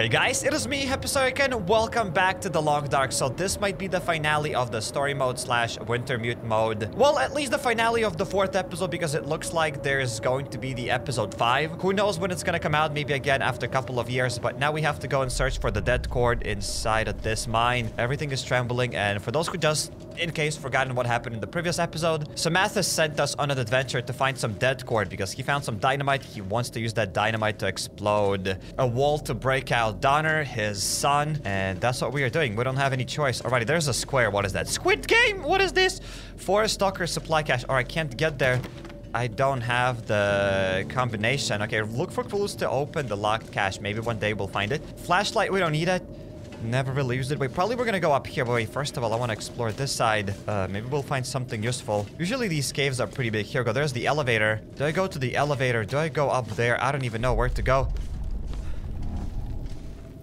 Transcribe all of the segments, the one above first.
Hey guys, it is me, Happy welcome back to The Long Dark. So this might be the finale of the story mode slash Wintermute mode. Well, at least the finale of the fourth episode because it looks like there's going to be the episode 5. Who knows when it's gonna come out, maybe again after a couple of years, but now we have to go and search for the det cord inside of this mine. Everything is trembling, and for those who just, in case, forgotten what happened in the previous episode, So Mathis sent us on an adventure to find some det cord because he found some dynamite. He wants to use that dynamite to explode a wall to break out Donner, his son, and that's what we are doing. We don't have any choice. Alrighty, there's a square. What is that? Squid Game? What is this? Forest Talker supply cache. Alright, can't get there. I don't have the combination. Okay, look for clues to open the locked cache. Maybe one day we'll find it. Flashlight, we don't need it. Never really used it. Wait, probably we're gonna go up here. But wait, first of all, I want to explore this side. Uh, maybe we'll find something useful. Usually these caves are pretty big. Here we go. There's the elevator. Do I go to the elevator? Do I go up there? I don't even know where to go.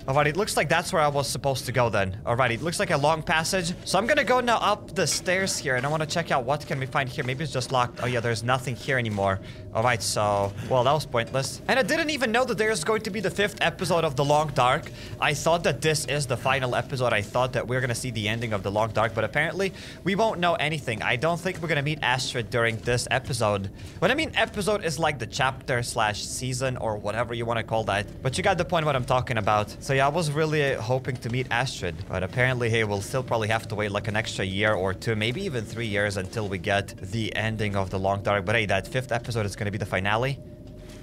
Alright, it looks like that's where I was supposed to go then. Alright, it looks like a long passage. So I'm gonna go now up the stairs here and I want to check out what can we find here. Maybe it's just locked. Oh yeah, there's nothing here anymore. Alright, so... Well, that was pointless. And I didn't even know that there's going to be the fifth episode of The Long Dark. I thought that this is the final episode. I thought that we are gonna see the ending of The Long Dark, but apparently we won't know anything. I don't think we're gonna meet Astrid during this episode. When I mean episode is like the chapter slash season or whatever you want to call that. But you got the point what I'm talking about. So yeah, I was really uh, hoping to meet Astrid, but apparently, hey, we'll still probably have to wait like an extra year or two, maybe even three years until we get the ending of The Long Dark. But hey, that fifth episode is going to be the finale.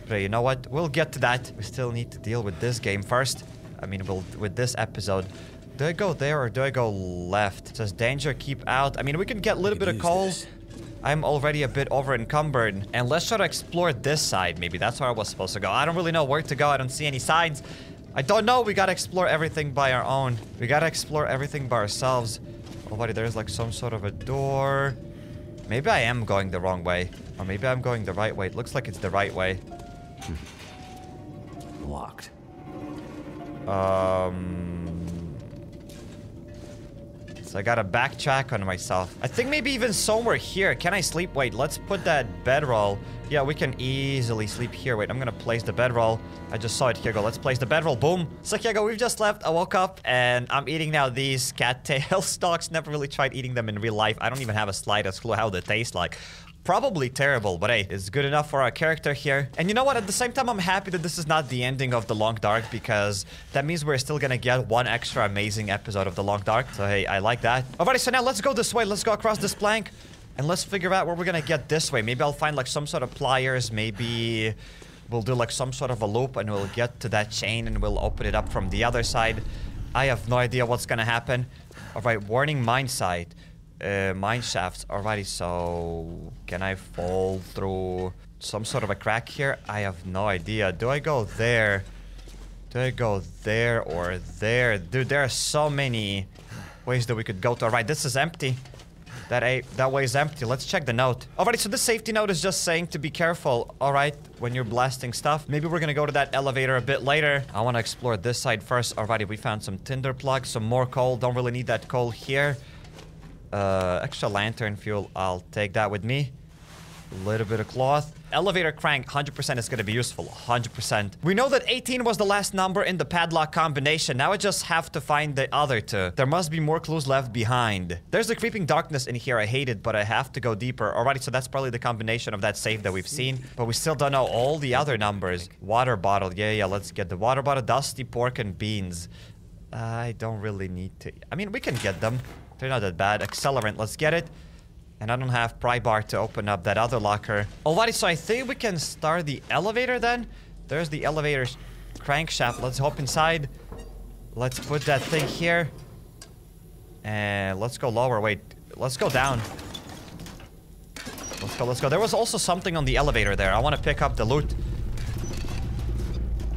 But you know what? We'll get to that. We still need to deal with this game first. I mean, we'll with this episode. Do I go there or do I go left? It says danger, keep out. I mean, we can get a little bit of calls. I'm already a bit over encumbered. And let's try to explore this side. Maybe that's where I was supposed to go. I don't really know where to go. I don't see any signs. I don't know. We gotta explore everything by our own. We gotta explore everything by ourselves. Oh, buddy, there's like some sort of a door. Maybe I am going the wrong way. Or maybe I'm going the right way. It looks like it's the right way. Locked. Um... So I gotta backtrack on myself. I think maybe even somewhere here. Can I sleep? Wait, let's put that bedroll yeah, we can easily sleep here. Wait, I'm gonna place the bedroll. I just saw it. Here go. Let's place the bedroll. Boom. So here go. We've just left. I woke up and I'm eating now these cattail stalks. Never really tried eating them in real life. I don't even have a slightest clue how they taste like. Probably terrible, but hey, it's good enough for our character here. And you know what? At the same time, I'm happy that this is not the ending of The Long Dark because that means we're still gonna get one extra amazing episode of The Long Dark. So hey, I like that. Alrighty, so now let's go this way. Let's go across this plank. And let's figure out where we're gonna get this way. Maybe I'll find like some sort of pliers. Maybe we'll do like some sort of a loop and we'll get to that chain and we'll open it up from the other side. I have no idea what's gonna happen. Alright, warning mine site. Uh, mine shafts. Alrighty, so can I fall through some sort of a crack here? I have no idea. Do I go there? Do I go there or there? Dude, there are so many ways that we could go to. Alright, this is empty. That a that way is empty. Let's check the note. Alright, so the safety note is just saying to be careful. Alright, when you're blasting stuff. Maybe we're gonna go to that elevator a bit later. I want to explore this side first. Alrighty, we found some tinder plugs, some more coal. Don't really need that coal here. Uh, extra lantern fuel. I'll take that with me. A little bit of cloth. Elevator crank, 100% is going to be useful. 100%. We know that 18 was the last number in the padlock combination. Now I just have to find the other two. There must be more clues left behind. There's a creeping darkness in here. I hate it, but I have to go deeper. Alrighty, so that's probably the combination of that safe that we've seen. But we still don't know all the other numbers. Water bottle. Yeah, yeah, let's get the water bottle. Dusty pork and beans. I don't really need to... I mean, we can get them. They're not that bad. Accelerant, let's get it. And I don't have pry bar to open up that other locker. Alrighty, so I think we can start the elevator then. There's the elevator crankshaft. Let's hop inside. Let's put that thing here. And let's go lower. Wait, let's go down. Let's go, let's go. There was also something on the elevator there. I want to pick up the loot.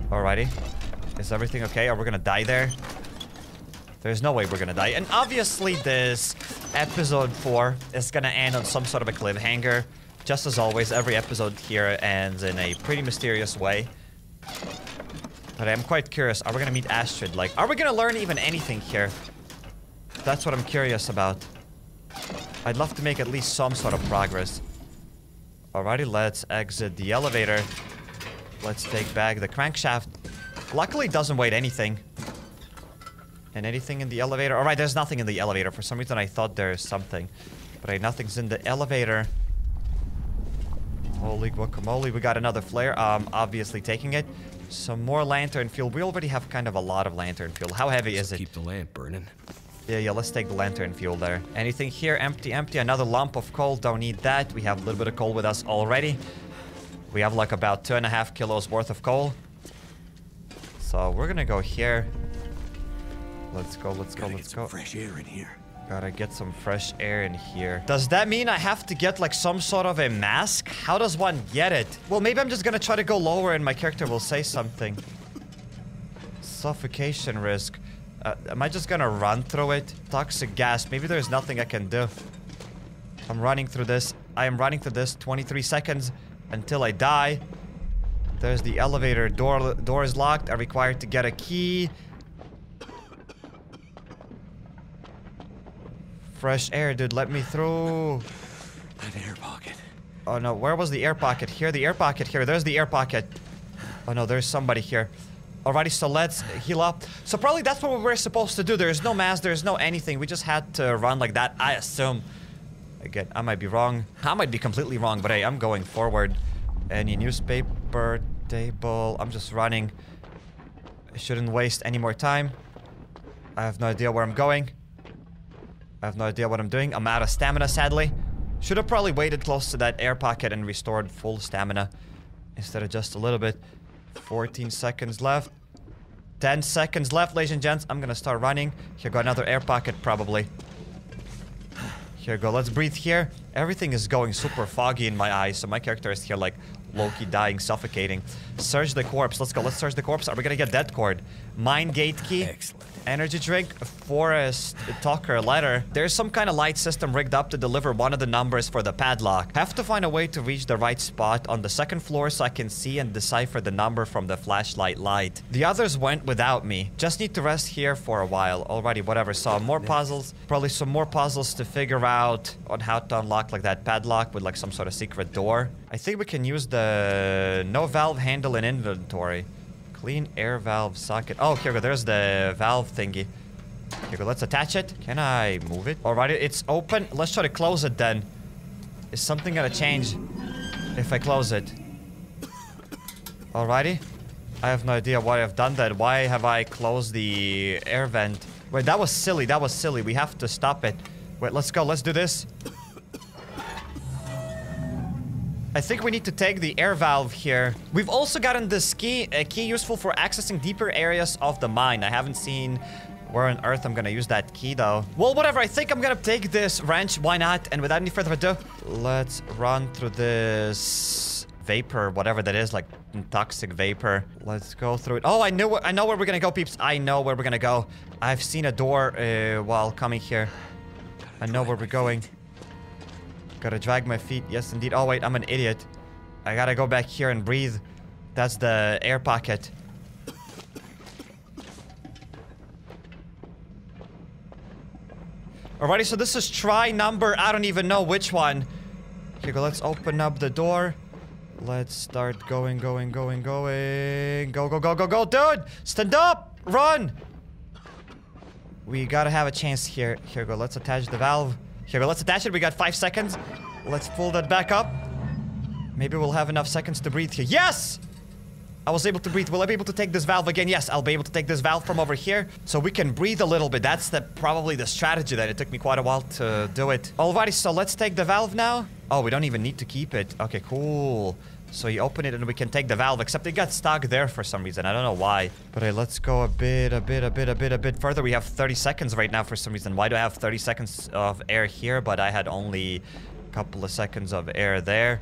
Alrighty. Is everything okay? Are we gonna die there? There's no way we're gonna die. And obviously this episode 4 is gonna end on some sort of a cliffhanger. Just as always, every episode here ends in a pretty mysterious way. But I'm quite curious, are we gonna meet Astrid? Like, are we gonna learn even anything here? That's what I'm curious about. I'd love to make at least some sort of progress. Alrighty, let's exit the elevator. Let's take back the crankshaft. Luckily, it doesn't weigh anything. And anything in the elevator? Alright, there's nothing in the elevator. For some reason, I thought there's something. But right, nothing's in the elevator. Holy guacamole, we got another flare. Um, obviously taking it. Some more lantern fuel. We already have kind of a lot of lantern fuel. How heavy Just is it? Keep the lamp burning. Yeah, yeah, let's take the lantern fuel there. Anything here? Empty, empty. Another lump of coal. Don't need that. We have a little bit of coal with us already. We have like about two and a half kilos worth of coal. So we're gonna go here. Let's go, let's go, Gotta let's go. fresh air in here. Gotta get some fresh air in here. Does that mean I have to get like some sort of a mask? How does one get it? Well, maybe I'm just gonna try to go lower and my character will say something. Suffocation risk. Uh, am I just gonna run through it? Toxic gas. Maybe there's nothing I can do. I'm running through this. I am running through this. 23 seconds until I die. There's the elevator. Door, door is locked. I'm required to get a key. Fresh air, dude. Let me through. An air pocket. Oh no, where was the air pocket? Here, the air pocket here. There's the air pocket. Oh no, there's somebody here. Alrighty, so let's heal up. So probably that's what we were supposed to do. There's no mass, there's no anything. We just had to run like that, I assume. Again, I might be wrong. I might be completely wrong, but hey, I'm going forward. Any newspaper, table. I'm just running. I shouldn't waste any more time. I have no idea where I'm going. I have no idea what I'm doing. I'm out of stamina, sadly. Should have probably waited close to that air pocket and restored full stamina instead of just a little bit. 14 seconds left. 10 seconds left, ladies and gents. I'm gonna start running. Here go another air pocket, probably. Here go. Let's breathe here. Everything is going super foggy in my eyes, so my character is here like Loki dying, suffocating. Search the corpse. Let's go. Let's search the corpse. Are we gonna get det cord? Mine gate key. Excellent. Energy drink, forest talker letter. There's some kind of light system rigged up to deliver one of the numbers for the padlock. Have to find a way to reach the right spot on the second floor so I can see and decipher the number from the flashlight light. The others went without me. Just need to rest here for a while. Alrighty, whatever. So more puzzles. Probably some more puzzles to figure out on how to unlock like that padlock with like some sort of secret door. I think we can use the no valve handle in inventory. Clean air valve socket. Oh, here we go. There's the valve thingy. Here we go. Let's attach it. Can I move it? Alrighty, it's open. Let's try to close it then. Is something gonna change if I close it? Alrighty. I have no idea why I've done that. Why have I closed the air vent? Wait, that was silly. That was silly. We have to stop it. Wait, let's go. Let's do this. I think we need to take the air valve here. We've also gotten this key, a key useful for accessing deeper areas of the mine. I haven't seen where on earth I'm gonna use that key though. Well, whatever. I think I'm gonna take this wrench. Why not? And without any further ado, let's run through this vapor, whatever that is, like toxic vapor. Let's go through it. Oh, I know. I know where we're gonna go, peeps. I know where we're gonna go. I've seen a door uh, while coming here. I know where we're going. Gotta drag my feet. Yes, indeed. Oh, wait. I'm an idiot. I gotta go back here and breathe. That's the air pocket. Alrighty, so this is try number. I don't even know which one. Here go. Let's open up the door. Let's start going, going, going, going. Go, go, go, go, go. Dude! Stand up! Run! We gotta have a chance here. Here go. Let's attach the valve. Here. Let's attach it. We got five seconds. Let's pull that back up. Maybe we'll have enough seconds to breathe here. Yes! I was able to breathe. Will I be able to take this valve again? Yes, I'll be able to take this valve from over here. So we can breathe a little bit. That's the probably the strategy that it took me quite a while to do it. Alrighty, so let's take the valve now. Oh, we don't even need to keep it. Okay, cool. So you open it and we can take the valve, except it got stuck there for some reason. I don't know why. But hey, let's go a bit, a bit, a bit, a bit, a bit further. We have 30 seconds right now for some reason. Why do I have 30 seconds of air here, but I had only a couple of seconds of air there?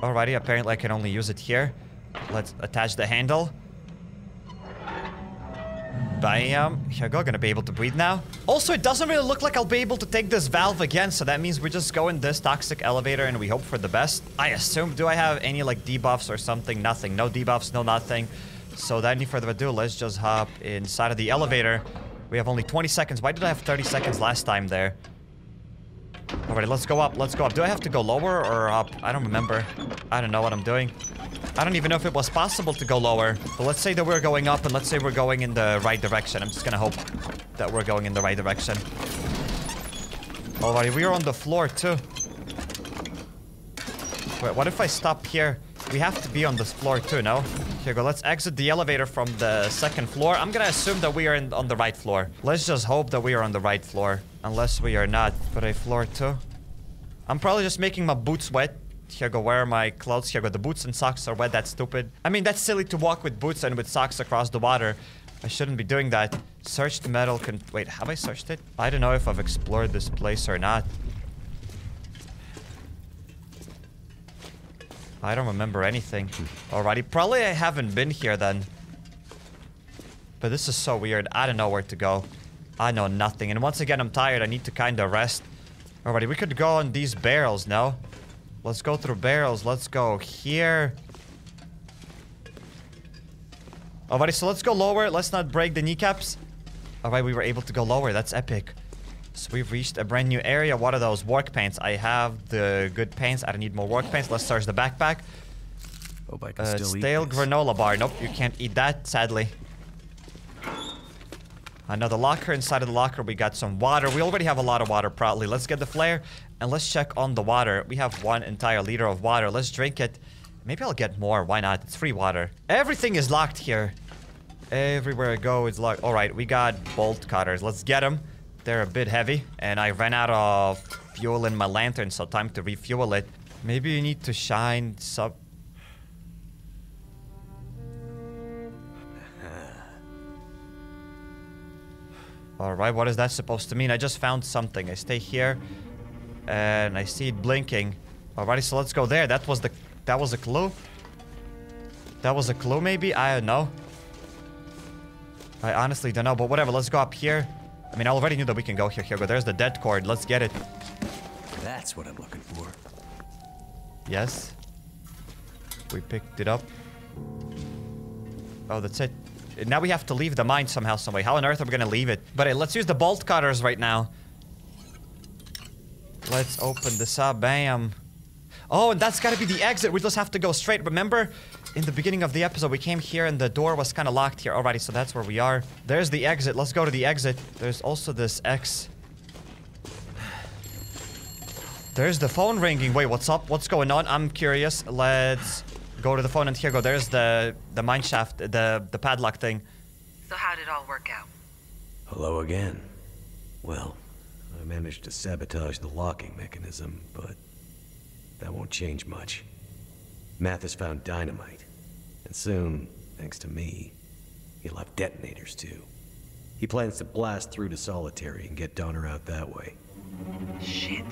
Alrighty, apparently I can only use it here. Let's attach the handle. Bam. Here we go. Gonna be able to breathe now. Also, it doesn't really look like I'll be able to take this valve again, so that means we're just go in this toxic elevator and we hope for the best. I assume, do I have any, like, debuffs or something? Nothing. No debuffs, no nothing. So, without any further ado, let's just hop inside of the elevator. We have only 20 seconds. Why did I have 30 seconds last time there? Alright, let's go up. Let's go up. Do I have to go lower or up? I don't remember. I don't know what I'm doing. I don't even know if it was possible to go lower. But let's say that we're going up and let's say we're going in the right direction. I'm just gonna hope that we're going in the right direction. Alrighty, we are on the floor too. Wait, what if I stop here? We have to be on this floor too, no? Here go, let's exit the elevator from the second floor. I'm gonna assume that we are in, on the right floor. Let's just hope that we are on the right floor. Unless we are not. But a floor two. I'm probably just making my boots wet. Here go, where are my clothes? Here go, the boots and socks are wet. That's stupid. I mean, that's silly to walk with boots and with socks across the water. I shouldn't be doing that. Search the metal con- Wait, have I searched it? I don't know if I've explored this place or not. I don't remember anything. Alrighty, probably I haven't been here then. But this is so weird. I don't know where to go. I know nothing. And once again, I'm tired. I need to kind of rest. Alrighty, we could go on these barrels, no? Let's go through barrels. Let's go here. Alrighty, so let's go lower. Let's not break the kneecaps. Alright, we were able to go lower. That's epic. So we've reached a brand new area. What are those? Work paints. I have the good paints. I don't need more work paints. Let's search the backpack. Hope I can Uh, still stale eat granola bar. Nope, you can't eat that, sadly. Another locker. Inside of the locker, we got some water. We already have a lot of water, probably. Let's get the flare and let's check on the water. We have one entire liter of water. Let's drink it. Maybe I'll get more. Why not? It's free water. Everything is locked here. Everywhere I go, it's locked. All right, we got bolt cutters. Let's get them. They're a bit heavy, and I ran out of fuel in my lantern, so time to refuel it. Maybe you need to shine some. Alright, what is that supposed to mean? I just found something. I stay here and I see it blinking. Alrighty, so let's go there. That was the that was a clue. That was a clue maybe? I don't know. I honestly don't know, but whatever, let's go up here. I mean, I already knew that we can go here. Here, but there's the det cord. Let's get it. That's what I'm looking for. Yes. We picked it up. Oh, that's it. Now we have to leave the mine somehow, some way. How on earth are we gonna leave it? But hey, let's use the bolt cutters right now. Let's open this up. Bam. Oh, and that's gotta be the exit. We just have to go straight. Remember, in the beginning of the episode, we came here and the door was kind of locked here. Alrighty, so that's where we are. There's the exit. Let's go to the exit. There's also this X. There's the phone ringing. Wait, what's up? What's going on? I'm curious. Let's go to the phone and here go. There's the the mine shaft, the the padlock thing. So how did it all work out? Hello again. Well, I managed to sabotage the locking mechanism, but that won't change much. Mathis found dynamite, and soon, thanks to me, he'll have detonators too. He plans to blast through to Solitary and get Donner out that way. Shit.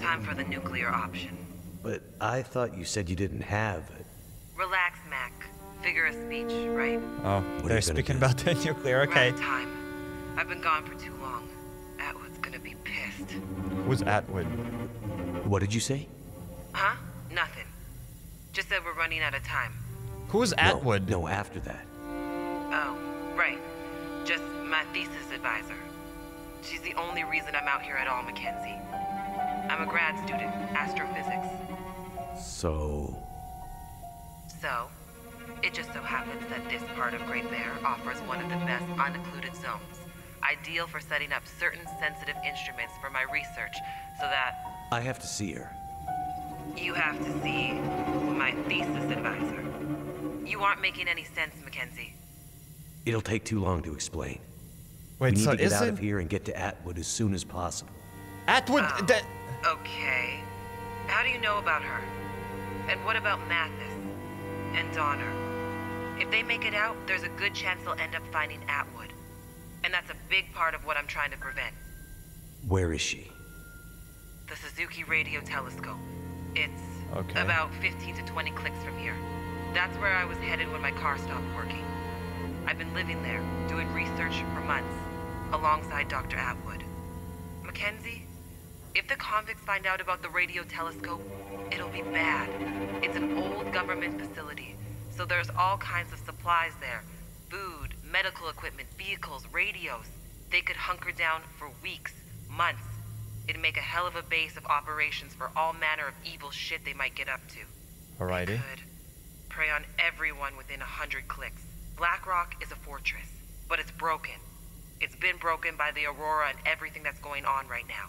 Time for the nuclear option. But I thought you said you didn't have it. Relax, Mac. Figure of speech, right? Oh, What are they're you gonna speaking do? about the nuclear. We're out Okay. of time. I've been gone for too long. Atwood's gonna be pissed. Who's Atwood? What did you say? Huh? Nothing. Just said we're running out of time. Who's No, Atwood? No, after that. Oh, right. Just my thesis advisor. She's the only reason I'm out here at all, Mackenzie. I'm a grad student, astrophysics. So, So, it just so happens that this part of Great Bear offers one of the best unoccluded zones, ideal for setting up certain sensitive instruments for my research so that I have to see her. you have to see my thesis advisor. You aren't making any sense, Mackenzie. It'll take too long to explain. Wait, we need so to get out isn't of here and get to Atwood as soon as possible. Atwood? Ah, oh. the- Okay. How do you know about her? And what about Mathis? And Donner? If they make it out, there's a good chance they'll end up finding Atwood. And that's a big part of what I'm trying to prevent. Where is she? The Suzuki Radio Telescope. It's Okay. about 15 to 20 clicks from here. That's where I was headed when my car stopped working. I've been living there, doing research for months, alongside Dr. Atwood. Mackenzie, if the convicts find out about the radio telescope, it'll be bad. It's an old government facility, so there's all kinds of supplies there food, medical equipment, vehicles, radios. They could hunker down for weeks, months. It'd make a hell of a base of operations for all manner of evil shit they might get up to. They Alrighty. could prey on everyone within a hundred clicks. Blackrock is a fortress, but it's broken. It's been broken by the Aurora and everything that's going on right now.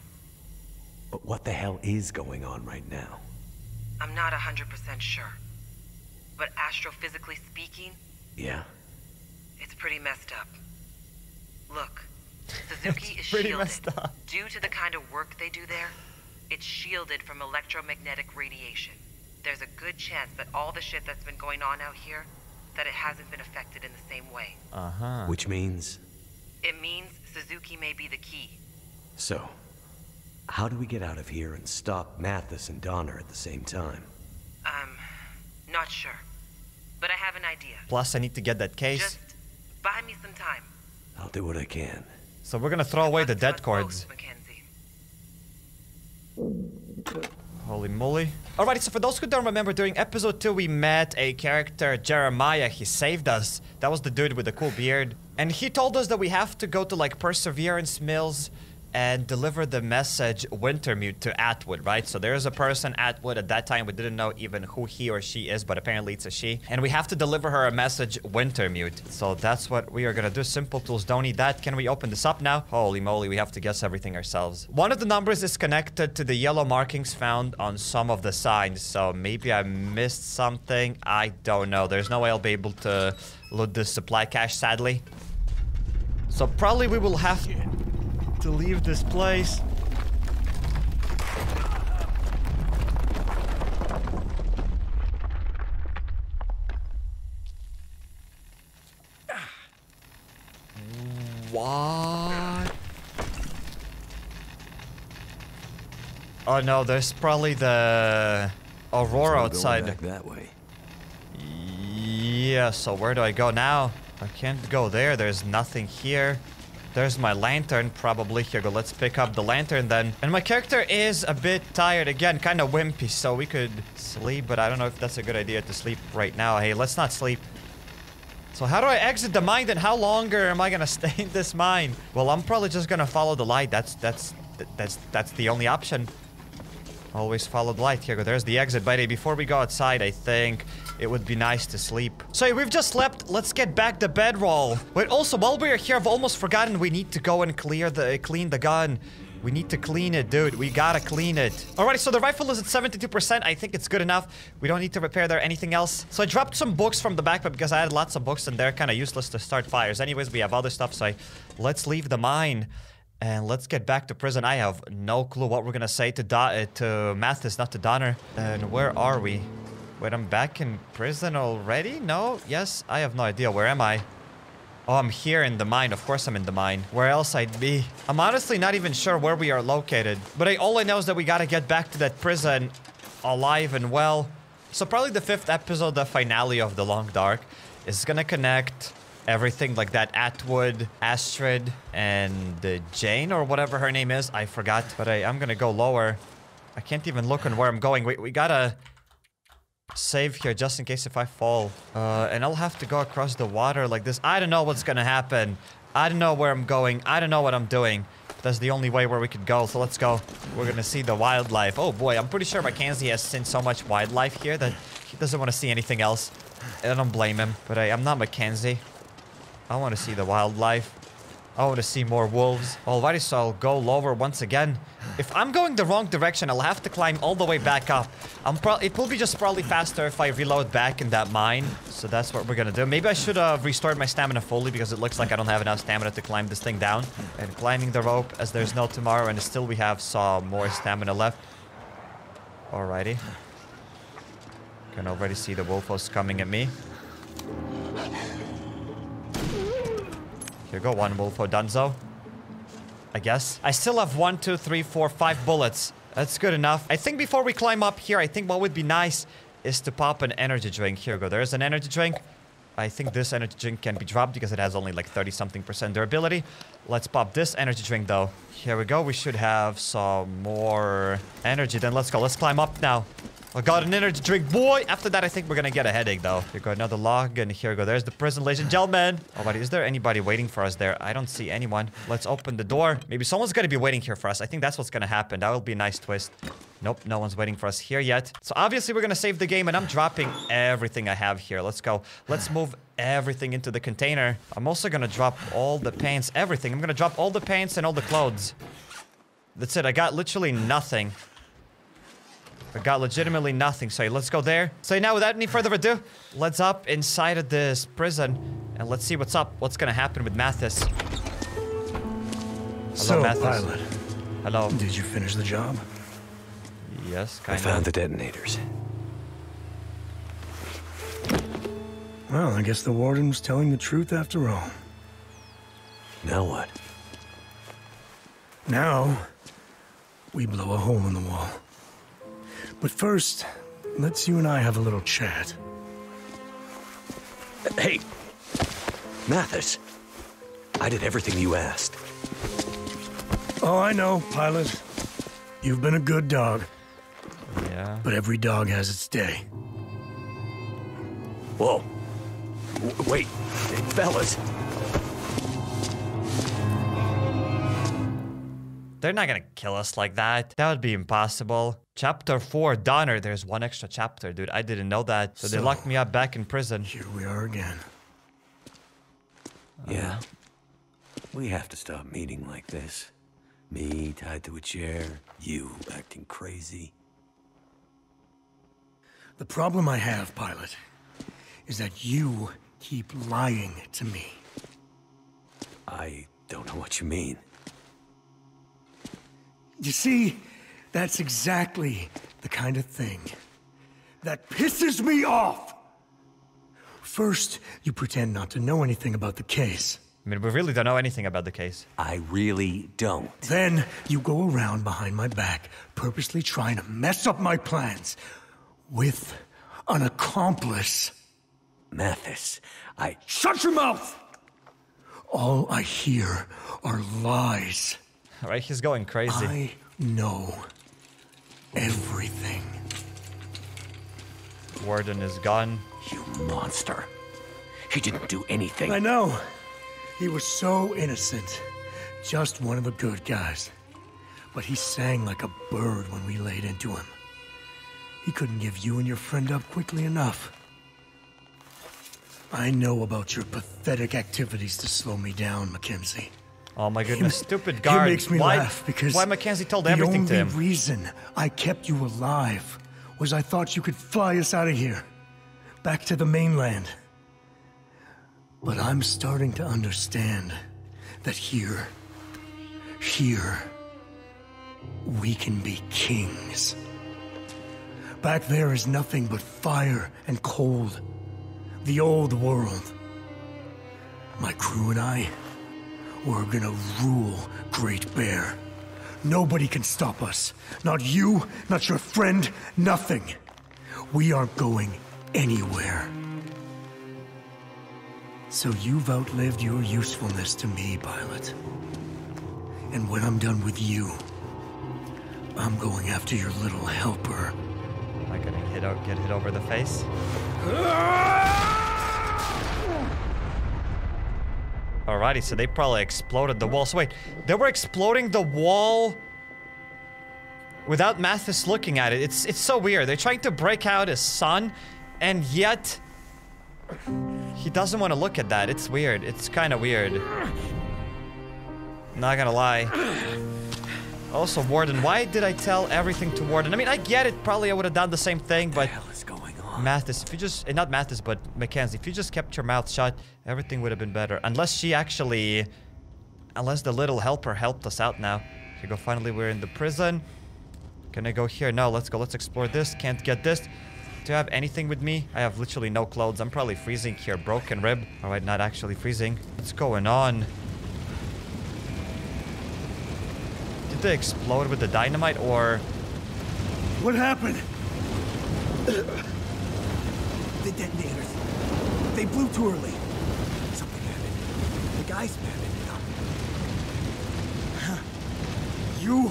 But what the hell is going on right now? I'm not a 100% sure. But astrophysically speaking, Yeah? it's pretty messed up. Look, Suzuki is pretty shielded. messed up. Due to the kind of work they do there, it's shielded from electromagnetic radiation. There's a good chance that all the shit that's been going on out here, that it hasn't been affected in the same way. Uh-huh. Which means... It means Suzuki may be the key. So, how do we get out of here and stop Mathis and Donner at the same time? Um, not sure. But I have an idea. Plus, I need to get that case. Just buy me some time. I'll do what I can. So we're gonna throw away the Let's dead not cords. both, Mackenzie. Holy moly. Alrighty, so for those who don't remember, during episode 2 we met a character, Jeremiah. He saved us. That was the dude with the cool beard. And he told us that we have to go to like Perseverance Mills and deliver the message Wintermute to Atwood, right? So there's a person, Atwood, at that time we didn't know even who he or she is, but apparently it's a she. And we have to deliver her a message Wintermute. So that's what we are gonna do. Simple tools don't need that. Can we open this up now? Holy moly, we have to guess everything ourselves. One of the numbers is connected to the yellow markings found on some of the signs. So maybe I missed something. I don't know. There's no way I'll be able to load this supply cache, sadly. So probably we will have to leave this place. What? Oh no, there's probably the Aurora outside. back that way. Yeah, so where do I go now? I can't go there. There's nothing here. There's my lantern, probably. Here, go. Let's pick up the lantern then. And my character is a bit tired again, kind of wimpy, so we could sleep, but I don't know if that's a good idea to sleep right now. Hey, let's not sleep. So how do I exit the mine and how longer am I gonna stay in this mine? Well, I'm probably just gonna follow the light. That's that's that's that's the only option. Always follow the light. Here, go. There's the exit. But hey, before we go outside, I think it would be nice to sleep. So we've just slept. Let's get back the bedroll. Wait, also, while we're here, I've almost forgotten we need to go and clear the uh, clean the gun. We need to clean it, dude. We gotta clean it. Alrighty, so the rifle is at 72%. I think it's good enough. We don't need to repair there anything else. So I dropped some books from the backpack because I had lots of books and they're kind of useless to start fires. Anyways, we have other stuff, so I, let's leave the mine. And let's get back to prison. I have no clue what we're gonna say to Do uh, to Mathis, not to Donner. And where are we? Wait, I'm back in prison already? No? Yes? I have no idea. Where am I? Oh, I'm here in the mine. Of course I'm in the mine. Where else I'd be? I'm honestly not even sure where we are located. But I, all I know is that we gotta get back to that prison alive and well. So probably the fifth episode, the finale of The Long Dark, is gonna connect everything like that Atwood, Astrid, and Jane or whatever her name is. I forgot. But I, I'm gonna go lower. I can't even look on where I'm going. We, we gotta save here just in case if I fall. Uh, and I'll have to go across the water like this. I don't know what's gonna happen. I don't know where I'm going. I don't know what I'm doing. That's the only way where we could go, so let's go. We're gonna see the wildlife. Oh boy, I'm pretty sure Mackenzie has seen so much wildlife here that he doesn't want to see anything else. I don't blame him, but I, I'm not Mackenzie. I want to see the wildlife. I want to see more wolves. Alrighty, so I'll go lower once again. If I'm going the wrong direction, I'll have to climb all the way back up. I'm pro it will be just probably faster if I reload back in that mine. So that's what we're gonna do. Maybe I should have restored my stamina fully because it looks like I don't have enough stamina to climb this thing down. And climbing the rope as there's no tomorrow and still we have some more stamina left. Alrighty. Can already see the wolfos coming at me. Here we go one for Dunzo. I guess. I still have one, two, three, four, five bullets. That's good enough. I think before we climb up here, I think what would be nice is to pop an energy drink. Here we go. There's an energy drink. I think this energy drink can be dropped because it has only like 30 something percent durability. Let's pop this energy drink though. Here we go. We should have some more energy. Then let's go. Let's climb up now. I got an energy drink, boy. After that, I think we're gonna get a headache, though. Here go another log, and here we go. There's the prison, ladies and gentlemen. Oh, buddy, is there anybody waiting for us there? I don't see anyone. Let's open the door. Maybe someone's gonna be waiting here for us. I think that's what's gonna happen. That will be a nice twist. Nope, no one's waiting for us here yet. So obviously we're gonna save the game, and I'm dropping everything I have here. Let's go. Let's move everything into the container. I'm also gonna drop all the pants, everything. I'm gonna drop all the pants and all the clothes. That's it. I got literally nothing. I got legitimately nothing. So let's go there. So now, without any further ado, let's up inside of this prison and let's see what's up. What's gonna happen with Mathis? Hello, so, Mathis. pilot, Hello. did you finish the job? Yes, I found of. the detonators. Well, I guess the warden was telling the truth after all. Now what? Now, we blow a hole in the wall. But first, let's you and I have a little chat. Hey! Mathis! I did everything you asked. Oh, I know, pilot. You've been a good dog, Yeah. but every dog has its day. Whoa. W- wait, fellas. They're not gonna kill us like that. That would be impossible. Chapter 4, Donner. There's one extra chapter, dude. I didn't know that. So, they locked me up back in prison. Here we are again. Yeah. Uh, we have to stop meeting like this. Me tied to a chair, you acting crazy. The problem I have, pilot, is that you keep lying to me. I don't know what you mean. You see, that's exactly the kind of thing that pisses me off. First, you pretend not to know anything about the case. I mean, we really don't know anything about the case. I really don't. Then you go around behind my back, purposely trying to mess up my plans with an accomplice. Mathis, I. Shut your mouth! All I hear are lies. All right, he's going crazy. I know everything. Warden is gone. You monster. He didn't do anything. I know. He was so innocent. Just one of the good guys. But he sang like a bird when we laid into him. He couldn't give you and your friend up quickly enough. I know about your pathetic activities to slow me down, Mackenzie. Oh my goodness, He- stupid guard. He makes me why, laugh because why Mackenzie told everything to him. The only reason I kept you alive was I thought you could fly us out of here, back to the mainland. But I'm starting to understand that here, here, we can be kings. Back there is nothing but fire and cold. The old world. My crew and I, we're gonna rule Great Bear. Nobody can stop us. Not you, not your friend, nothing. We aren't going anywhere. So you've outlived your usefulness to me, pilot. And when I'm done with you, I'm going after your little helper. Am I gonna hit out, get hit over the face? Alrighty, so they probably exploded the wall. So wait, they were exploding the wall without Mathis looking at it. It's it's so weird. They're trying to break out his son, and yet he doesn't want to look at that. It's weird. It's kind of weird. Not gonna lie. Also, Warden, why did I tell everything to Warden? I mean, I get it. Probably I would have done the same thing, but Mathis, if you just, eh, not Mathis, but Mackenzie, if you just kept your mouth shut, everything would have been better. Unless she actually, unless the little helper helped us out now. Here go, finally we're in the prison. Can I go here? No, let's go, let's explore this. Can't get this. Do I have anything with me? I have literally no clothes. I'm probably freezing here. Broken rib. All right, not actually freezing. What's going on? Did they explode with the dynamite or... What happened? They blew too early. Something happened. The guys ended up. You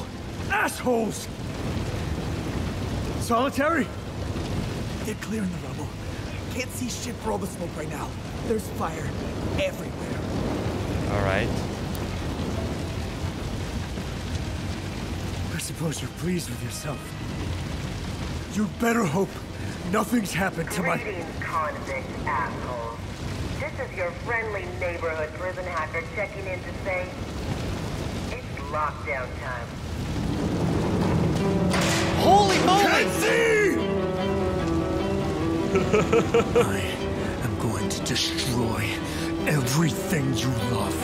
assholes! Solitary? Get clear in the rubble. Can't see shit for all the smoke right now. There's fire everywhere. All right. I suppose you're pleased with yourself. You'd better hope nothing's happened to my... Greetings, convict assholes. This is your friendly neighborhood prison hacker checking in to say it's lockdown time. Holy moly! I am going to destroy everything you love.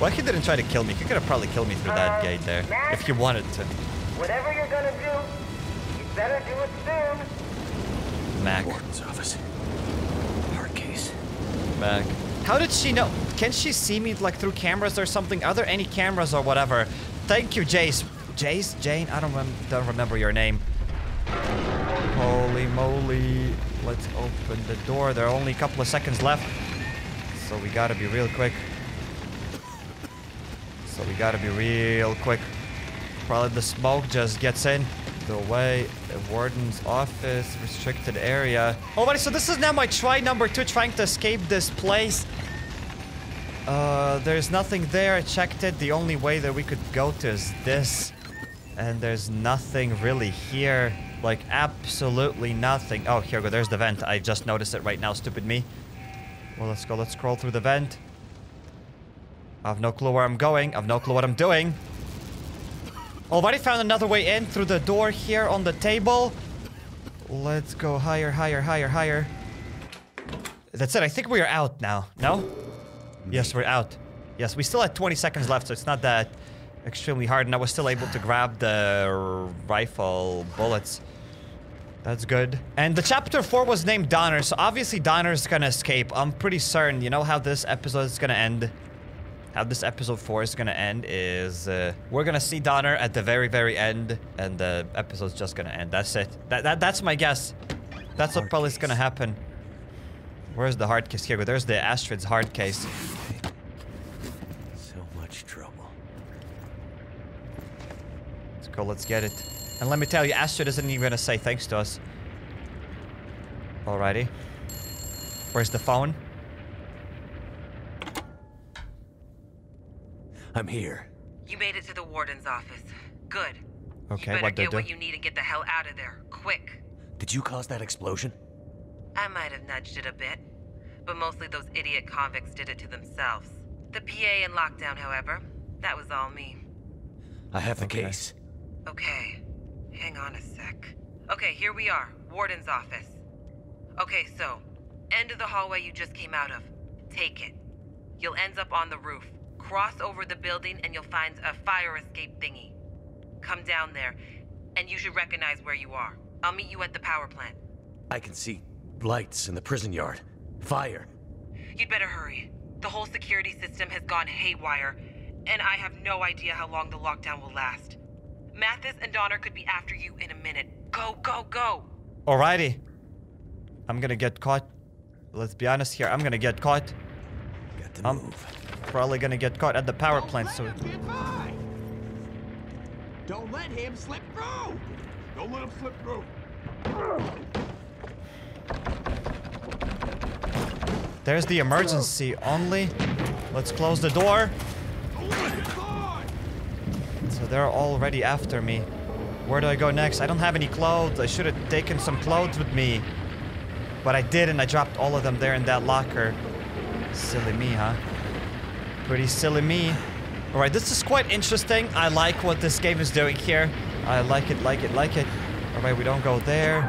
Well, he didn't try to kill me. He could have probably killed me through that Uh, gate there. If he wanted to. Whatever you're gonna do, you better do it soon. Mac. Warden's office. Hard case. Mac. How did she know? Can she see me like through cameras or something? Are there any cameras or whatever? Thank you, Jace. Jace? Jane? I don't, rem don't remember your name. Holy moly. Let's open the door. There are only a couple of seconds left. So we gotta be real quick. So we gotta be real quick. Probably the smoke just gets in. The way the warden's office, restricted area. Alrighty, so this is now my try number two trying to escape this place. Uh, there's nothing there. I checked it. The only way that we could go to is this. And there's nothing really here. Like, absolutely nothing. Oh, here we go. There's the vent. I just noticed it right now. Stupid me. Well, let's go. Let's scroll through the vent. I have no clue where I'm going. I have no clue what I'm doing. Already found another way in through the door here on the table. Let's go higher, higher, higher, higher. That's it. I think we are out now. No? Yes, we're out. Yes, we still had 20 seconds left, so it's not that extremely hard, and I was still able to grab the rifle bullets. That's good. And the chapter 4 was named Donner, so obviously Donner's gonna escape. I'm pretty certain. You know how this episode is gonna end? How this episode 4 is gonna end is uh, we're gonna see Donner at the very, very end, and the episode's just gonna end. That's it. That, that That's my guess. That's what probably is gonna happen. Where's the hard case? Here, there's the Astrid's hard case. So much trouble. Let's go, let's get it. And let me tell you, Astrid isn't even gonna say thanks to us. Alrighty. Where's the phone? I'm here. You made it to the warden's office. Good. Okay, you better what get do? what you need and get the hell out of there. Quick. Did you cause that explosion? I might have nudged it a bit, but mostly those idiot convicts did it to themselves. The PA in lockdown, however, that was all me. I have the Okay. case. Okay, hang on a sec. Okay, here we are, warden's office. Okay, so, end of the hallway you just came out of. Take it. You'll end up on the roof. Cross over the building and you'll find a fire escape thingy. Come down there, and you should recognize where you are. I'll meet you at the power plant. I can see lights in the prison yard. Fire. You'd better hurry. The whole security system has gone haywire, and I have no idea how long the lockdown will last. Mathis and Donner could be after you in a minute. Go, go, go! Alrighty. I'm gonna get caught. Let's be honest here. I'm gonna get caught. To I'm move. probably gonna get caught at the power plant. So Don't let him slip through! Don't let him slip through! there's the emergency only. Let's close the door. Don't! So they're already after me. Where do I go next? I don't have any clothes. I should have taken some clothes with me. But I didn't. I dropped all of them there in that locker. Silly me, huh? Pretty silly me. Alright, this is quite interesting. I like what this game is doing here. I like it, like it, like it. Alright, we don't go there.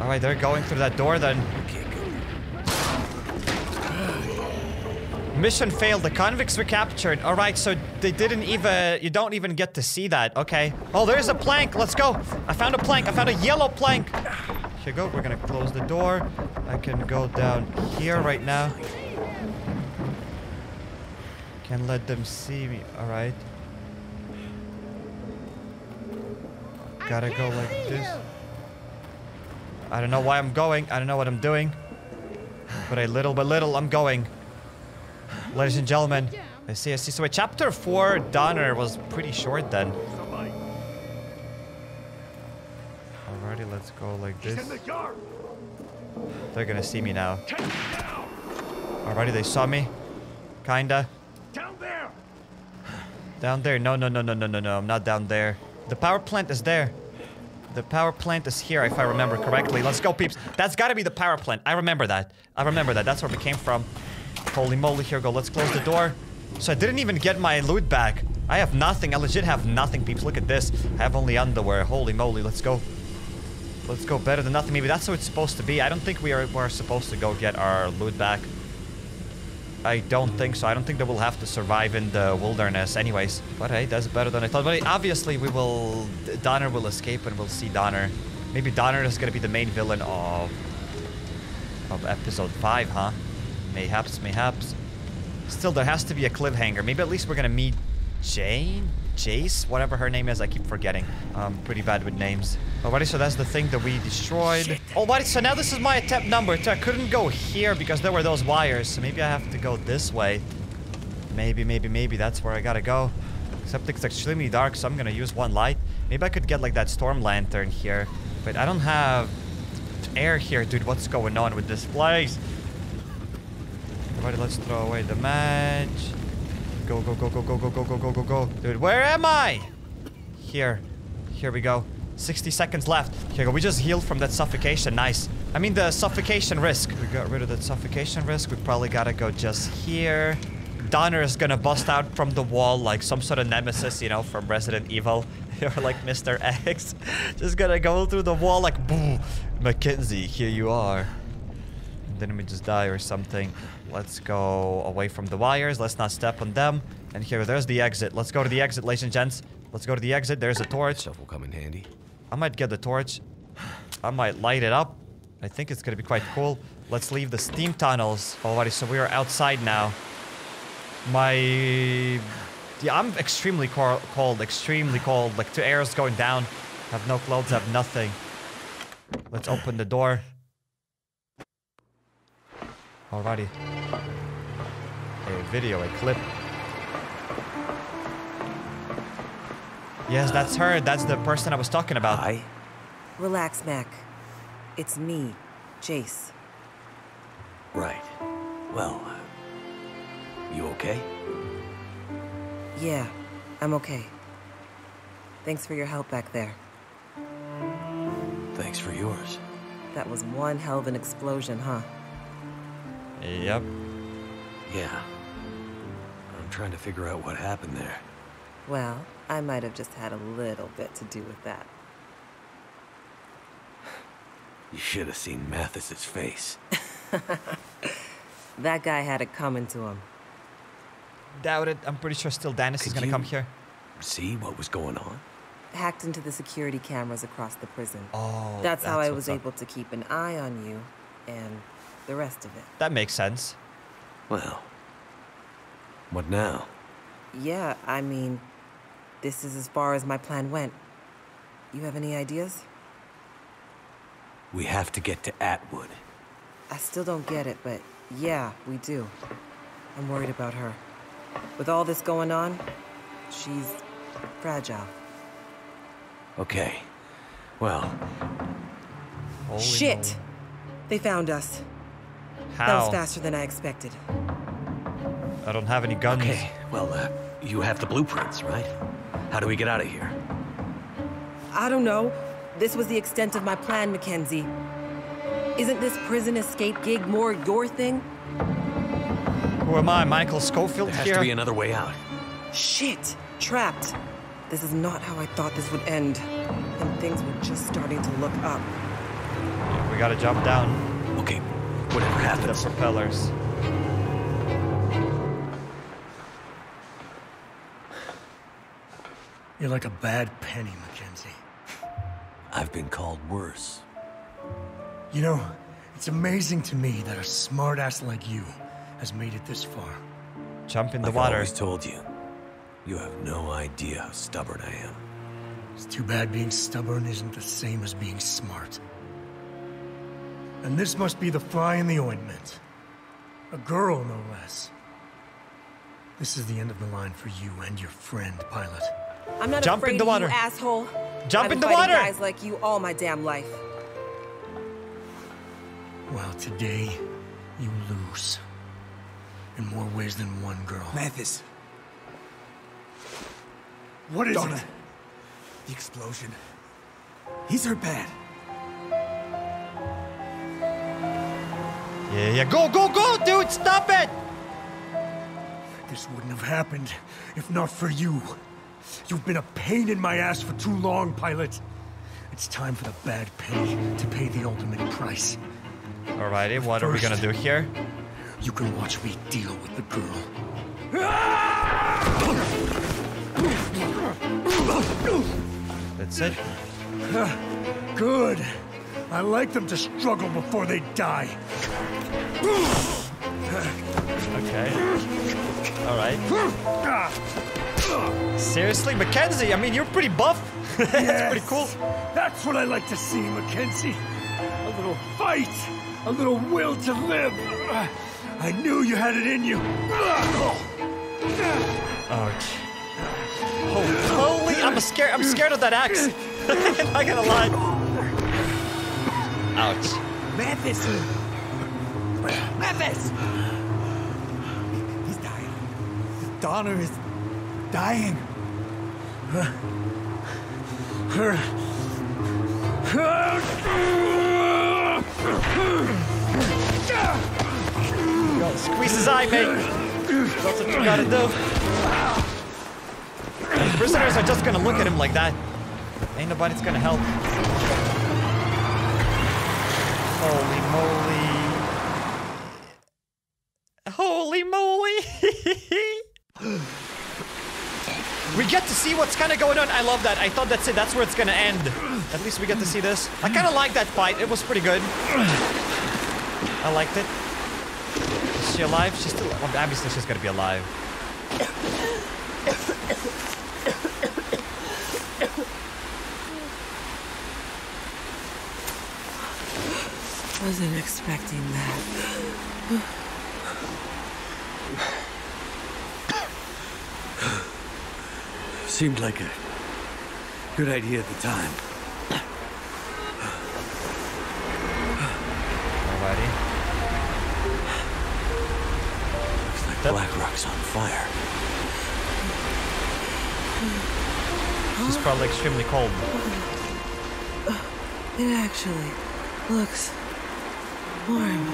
Alright, they're going through that door then. Mission failed. The convicts were captured. All right, so they didn't even. You don't even get to see that. Okay. Oh, there's a plank. Let's go. I found a plank. I found a yellow plank. Here you go. We're gonna close the door. I can go down here right now. Can't let them see me. All right. Gotta go like this. I don't know why I'm going. I don't know what I'm doing. But I little by little I'm going. Ladies and gentlemen, I see, I see. So, wait, chapter 4, Donner was pretty short then. Alrighty, let's go like this. They're gonna see me now. Alrighty, they saw me. Kinda. Down there! Down there. No, no, no, no, no, no, no. I'm not down there. The power plant is there. The power plant is here, if I remember correctly. Let's go, peeps. That's gotta be the power plant. I remember that. I remember that. That's where we came from. Holy moly, here we go. Let's close the door. So I didn't even get my loot back. I have nothing. I legit have nothing, peeps. Look at this. I have only underwear. Holy moly, let's go. Let's go better than nothing. Maybe that's how it's supposed to be. I don't think we are we're supposed to go get our loot back. I don't think so. I don't think that we'll have to survive in the wilderness anyways. But hey, that's better than I thought. But obviously we will... Donner will escape and we'll see Donner. Maybe Donner is going to be the main villain of... Of episode 5, huh? Mayhaps, mayhaps. Still, there has to be a cliffhanger. Maybe at least we're going to meet Jane? Jace? Whatever her name is, I keep forgetting. I'm pretty bad with names. Alrighty, so that's the thing that we destroyed. Alrighty, so now this is my attempt number. So I couldn't go here because there were those wires. So maybe I have to go this way. Maybe, maybe, maybe that's where I gotta go. Except it's extremely dark, so I'm gonna use one light. Maybe I could get like that storm lantern here. But I don't have air here, dude. What's going on with this place? Alrighty, let's throw away the match. Go, go, go, go, go, go, go, go, go, go, go. Dude, where am I? Here. Here we go. 60 seconds left. Here we go. We just healed from that suffocation. Nice. I mean, the suffocation risk. We got rid of that suffocation risk. We probably gotta go just here. Donner is gonna bust out from the wall like some sort of nemesis, you know, from Resident Evil. or like Mr. X. just gonna go through the wall like, boom. Mackenzie, here you are. And then we just die or something. Let's go away from the wires. Let's not step on them. And here, there's the exit. Let's go to the exit, ladies and gents. Let's go to the exit. There's a torch. Stuff will come in handy. I might get the torch. I might light it up. I think it's gonna be quite cool. Let's leave the steam tunnels. Oh, Alrighty, so we are outside now. My... Yeah, I'm extremely cold. Extremely cold. Like, two airs going down. Have no clothes, have nothing. Let's open the door. Alrighty. A video, a clip. Yes, that's her. That's the person I was talking about. I? Relax, Mac. It's me, Jace. Right. Well, uh, you okay? Yeah, I'm okay. Thanks for your help back there. Thanks for yours. That was one hell of an explosion, huh? Yep. Yeah. I'm trying to figure out what happened there. Well, I might have just had a little bit to do with that. You should have seen Mathis's face. That guy had it coming to him. Doubt it. I'm pretty sure still Dennis is gonna come here. See what was going on? Hacked into the security cameras across the prison. Oh, that's, that's how I was up. able to keep an eye on you and the rest of it. That makes sense. Well, what now? Yeah, I mean, this is as far as my plan went. You have any ideas? We have to get to Atwood. I still don't get it, but yeah, we do. I'm worried about her. With all this going on, she's fragile. Okay. Well, Holy Shit! moly. They found us. That was faster than I expected. I don't have any guns. okay. Well, uh, you have the blueprints, right? How do we get out of here? I don't know. This was the extent of my plan, Mackenzie. Isn't this prison escape gig more your thing? Who am I, Michael Schofield There has here? to be another way out. Shit! Trapped. This is not how I thought this would end. And things were just starting to look up. we gotta jump down Okay, whatever to the happens. propellers. You're like a bad penny, Mackenzie. I've been called worse. You know, it's amazing to me that a smartass like you has made it this far. Jump in the I've water. always told you. You have no idea how stubborn I am. It's too bad being stubborn isn't the same as being smart. And this must be the fly in the ointment. A girl, no less. This is the end of the line for you and your friend, pilot. I'm not Jump in afraid the of water. you, asshole. Jump I've in been the fighting water. guys like you all my damn life. Well, today, you lose. In more ways than one, girl. Mathis, What is Donner. it? The explosion. He's hurt bad. Yeah, yeah. Go, go, go, dude. Stop it. This wouldn't have happened if not for you. You've been a pain in my ass for too long, pilot. It's time for the bad penny to pay the ultimate price. Alrighty, what are we gonna do here? You can watch me deal with the girl. That's it. Good. I like them to struggle before they die. Okay. Alright. Seriously, Mackenzie? I mean, you're pretty buff. That's pretty cool. That's what I like to see, Mackenzie. A little fight, a little will to live. I knew you had it in you. Ouch. Oh, holy! I'm scared. I'm scared of that axe. I'm not gonna lie. Ouch. Mathis! Mathis! He's dying. Donner is dying. Her. Go, squeeze his eye, mate. That's what you gotta do. Prisoners are just gonna look at him like that. Ain't nobody's gonna help. Holy moly. Holy moly. we get to see what's kind of going on. I love that. I thought that's it. That's where it's gonna end. At least we get to see this. I kind of like that fight. It was pretty good. I liked it. Is she alive? She's still. Well, obviously, she's gonna be alive. Wasn't expecting that. Seemed like a good idea at the time. Alrighty. Looks like That- Blackrock's on fire. She's probably extremely cold. It actually looks warm.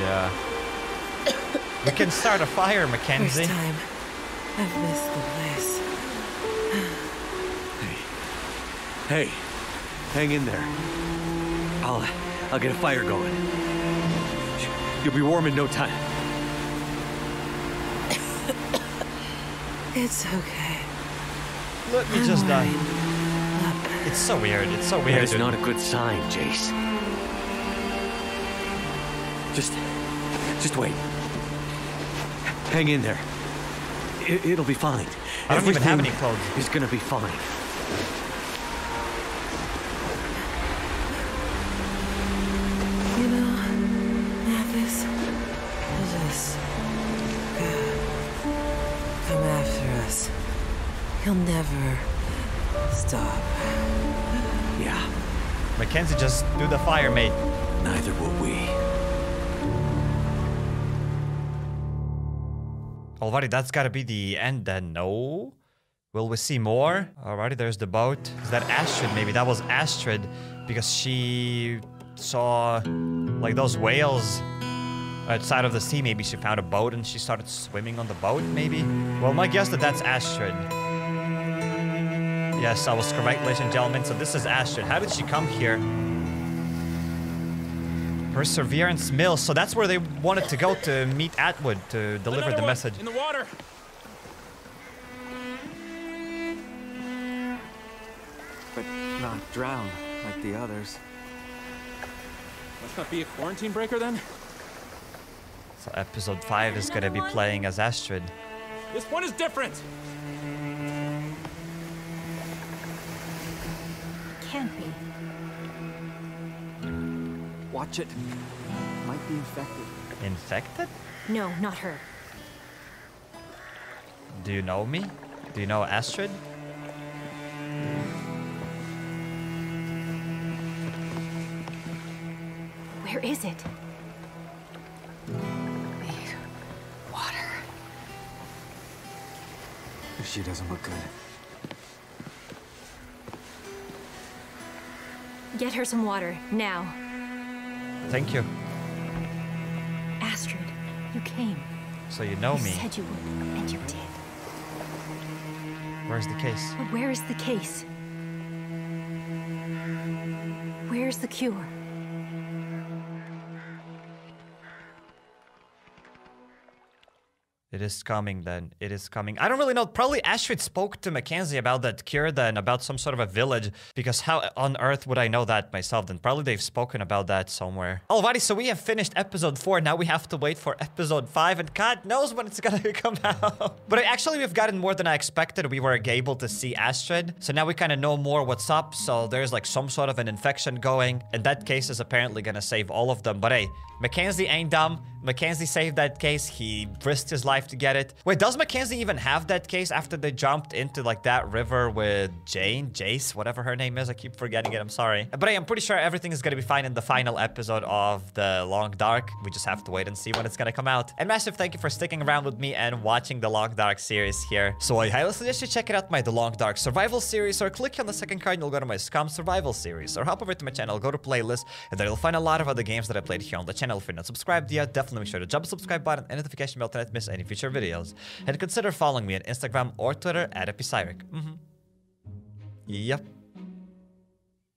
Yeah. We can start a fire, Mackenzie. First Mackenzie. time I've missed the place. Hey, hang in there. I'll, I'll get a fire going. You'll be warm in no time. It's okay. Let me just uh, die. Up. It's so weird. It's so That weird. is not a good sign, Jace. Just, just wait. Hang in there. It, it'll be fine. I don't even have any clothes. Is gonna be fine. You know, Mathis, he'll just uh, come after us. He'll never stop. Yeah, Mackenzie, just do the fire, mate. neither will we. Alrighty, that's gotta be the end then. No? Will we see more? Alrighty, there's the boat. Is that Astrid maybe? That was Astrid because she saw like those whales outside of the sea. Maybe she found a boat and she started swimming on the boat, maybe? Well, my guess that that's Astrid. Yes, I was correct, ladies and gentlemen. So this is Astrid. How did she come here? Perseverance Mill. So that's where they wanted to go to meet Atwood to deliver Another the message. In the water. But not drown like the others. Must not be a quarantine breaker then? So episode 5 is gonna be playing as Astrid. This one is different. Can't be. Watch it. Might be infected. Infected? No, not her. Do you know me? Do you know Astrid? Where is it? Need water. She doesn't look good. Get her some water, now. Thank you. Astrid, you came. So you know you me. said you would, and you did. Where's the case? But where is the case? Where's the cure? It is coming then. It is coming. I don't really know. Probably Astrid spoke to Mackenzie about that cure then, about some sort of a village. Because how on earth would I know that myself? Then probably they've spoken about that somewhere. Alrighty, so we have finished episode 4. Now we have to wait for episode 5. And God knows when it's gonna come out. But actually, we've gotten more than I expected. We were able to see Astrid. So now we kind of know more what's up. So there's like some sort of an infection going. And that case is apparently gonna save all of them. But hey, Mackenzie ain't dumb. Mackenzie saved that case. He risked his life to get it. Wait, does Mackenzie even have that case after they jumped into like that river with Jane, Jace, whatever her name is? I keep forgetting it. I'm sorry. But I am pretty sure everything is gonna be fine in the final episode of The Long Dark. We just have to wait and see when it's gonna come out. And massive thank you for sticking around with me and watching The Long Dark series here. So I highly suggest you check it out my The Long Dark Survival series or click on the second card and you'll go to my Scum Survival series or hop over to my channel, go to playlist, and there you'll find a lot of other games that I played here on the channel. If you're not subscribed yet, definitely make sure to jump the subscribe button and notification bell to not miss any future videos. And consider following me on Instagram or Twitter at HappyCairek. Mm-hmm. Yep.